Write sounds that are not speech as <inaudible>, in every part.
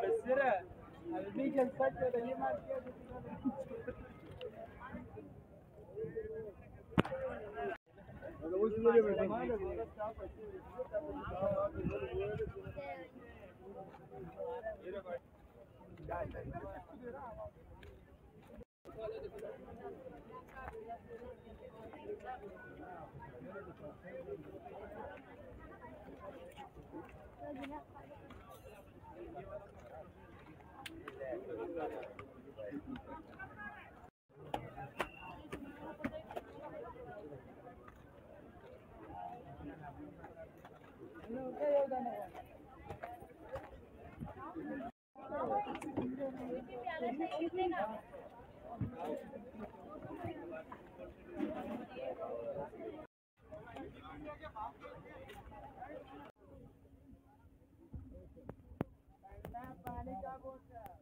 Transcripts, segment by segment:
Бесира, обидел Сатя, да не мать, पानी का बोतल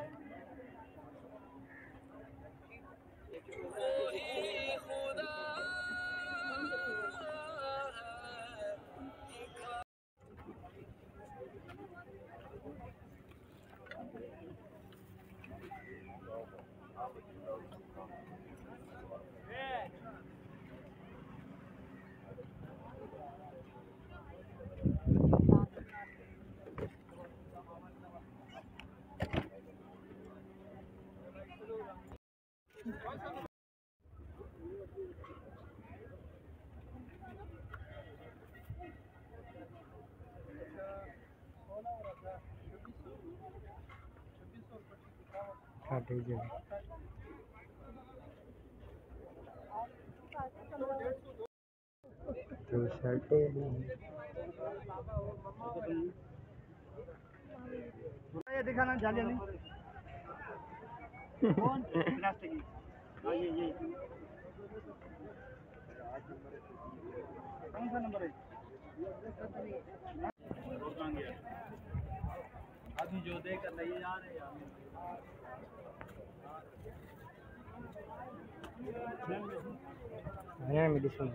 Bye. साढ़े जो तो शर्टे ये दिखाना जालिया नहीं। <laughs> कौन? प्लास्टिक की। हाँ, ये ये। कौन सा नंबर है? जो दे कर नहीं जा रहे है मेडिसिन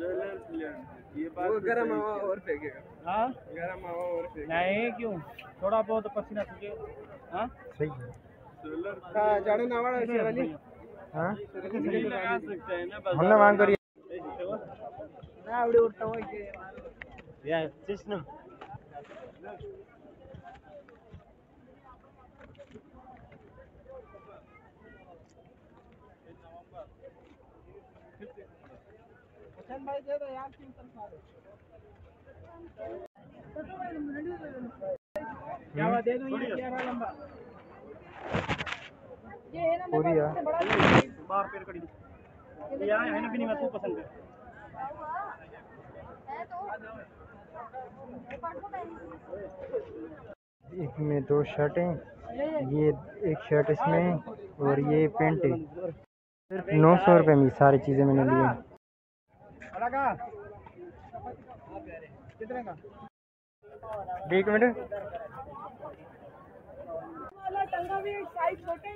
ये बात वो गर्म हवा और फेंकेगा हाँ गर्म हवा और फेंकेगा नहीं क्यों थोड़ा बहुत पसीना सूखे हाँ सही है हाँ जाने ना वाला ऐसे वाली हाँ लगा सकते हैं ना बस हमने मांग करी ना आवड़ी उठता हुआ के या क्या दे दूँ ये लंबा पूरी है बाहर पेड़ कड़ी ये है ना भी नहीं मैं तू पसंद है एक में दो शर्टें, ये एक शर्ट इसमें और ये पेंट। है नौ सौ रुपये में सारी चीज़ें मैंने ली बड़ा का कितने का? एक मिनट। टंगा भी साइज़ छोटे